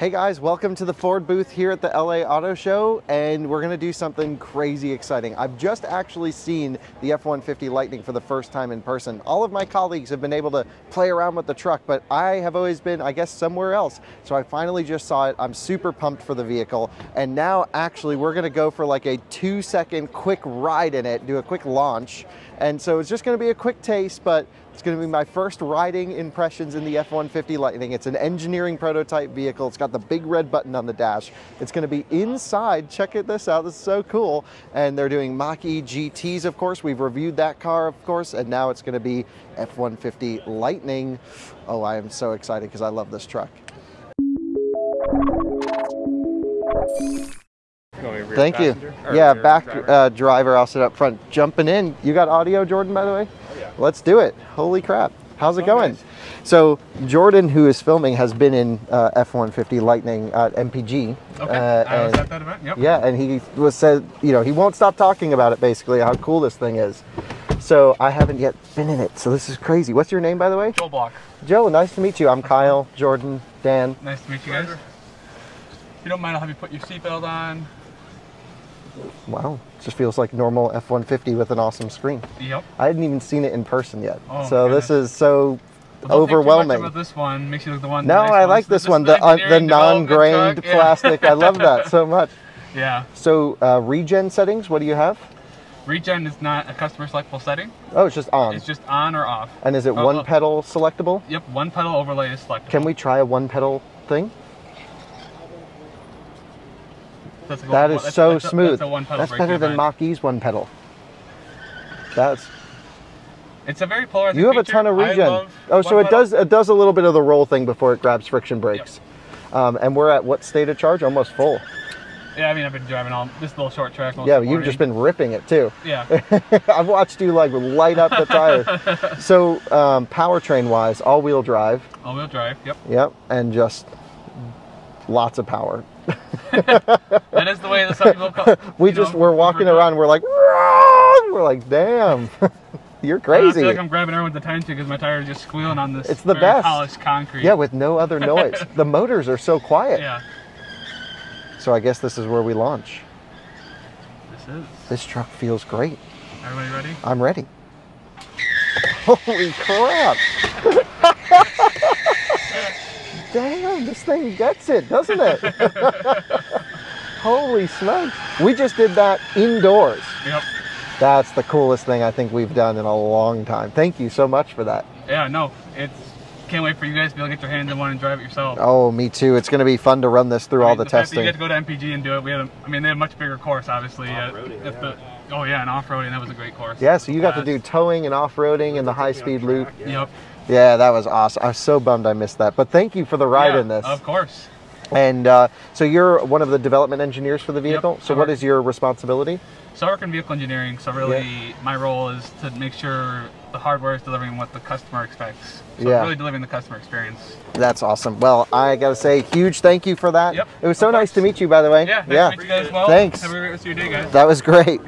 Hey guys, welcome to the Ford booth here at the LA Auto Show, and we're gonna do something crazy exciting. I've just actually seen the F-150 Lightning for the first time in person. All of my colleagues have been able to play around with the truck, but I have always been, I guess, somewhere else. So I finally just saw it. I'm super pumped for the vehicle, and now actually we're gonna go for like a two second quick ride in it, do a quick launch. And so it's just gonna be a quick taste, but it's to be my first riding impressions in the F-150 Lightning. It's an engineering prototype vehicle. It's got the big red button on the dash. It's going to be inside. Check it this out. This is so cool. And they're doing Mach-E GTs, of course. We've reviewed that car, of course. And now it's going to be F-150 Lightning. Oh, I am so excited because I love this truck. Thank you. Yeah, back driver. Uh, driver. I'll sit up front. Jumping in. You got audio, Jordan, by the way? Oh, yeah. let's do it. Holy crap. How's it going? So Jordan, who is filming, has been in uh, F-150 Lightning at MPG. Okay, uh, I was at that event, yep. Yeah, and he was said, you know, he won't stop talking about it, basically, how cool this thing is. So I haven't yet been in it, so this is crazy. What's your name, by the way? Joe Block. Joe, nice to meet you. I'm Kyle, Jordan, Dan. Nice to meet you guys. If you don't mind, I'll have you put your seatbelt on. Wow, just feels like normal F-150 with an awesome screen. Yep. I hadn't even seen it in person yet. Oh, so this is so well, overwhelming. about this one makes you look the one. No, nice I like this, this one, the uh, the non-grained plastic. I love that so much. Yeah. So uh, regen settings, what do you have? Regen is not a customer selectable setting. Oh, it's just on. It's just on or off. And is it oh, one oh. pedal selectable? Yep, one pedal overlay is selectable. Can we try a one pedal thing? That's that is so that's smooth. that's, that's better than Mach-E's one pedal. That's. It's a very polarizing. You have feature. a ton of regen. Oh, so it pedal. does it does a little bit of the roll thing before it grabs friction brakes. Yep. Um, and we're at what state of charge? Almost full. Yeah, I mean I've been driving all this little short track. yeah, you've just been ripping it too. Yeah. I've watched you like light up the tire. so um, powertrain wise, all wheel drive. All wheel drive. Yep. Yep, and just lots of power. that is the way the some people call. we just know, we're walking around. We're like, we're like, damn. You're crazy. I feel like I'm grabbing everyone with the tire because my tire is just squealing on this. It's the best. Polished concrete. Yeah, with no other noise. the motors are so quiet. Yeah. So I guess this is where we launch. This is. This truck feels great. Everybody ready? I'm ready. Holy crap! Damn, this thing gets it, doesn't it? Holy smokes. We just did that indoors. Yep. That's the coolest thing I think we've done in a long time. Thank you so much for that. Yeah, no, it's can't wait for you guys to be able to get your hands on one and drive it yourself. Oh, me too. It's going to be fun to run this through I mean, all the, the testing. you get to go to MPG and do it. We had, a, I mean, they had a much bigger course, obviously. Off-roading, yeah. the, oh yeah, and off-roading. That was a great course. Yeah, so you got to do towing and off-roading and the high-speed loop. Yep. Yeah, that was awesome. I was so bummed I missed that. But thank you for the ride yeah, in this. Of course. And uh, so you're one of the development engineers for the vehicle. Yep, so what is your responsibility? So I work in vehicle engineering. So really, yeah. my role is to make sure the hardware is delivering what the customer expects. So yeah. really delivering the customer experience. That's awesome. Well, I gotta say, huge thank you for that. Yep, it was so nice to meet you, by the way. Yeah. yeah. you guys. Well, Thanks. Have a great rest of your day, guys. That was great.